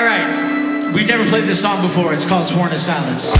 All right. We've never played this song before. It's called Sworn to Silence.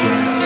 Christmas.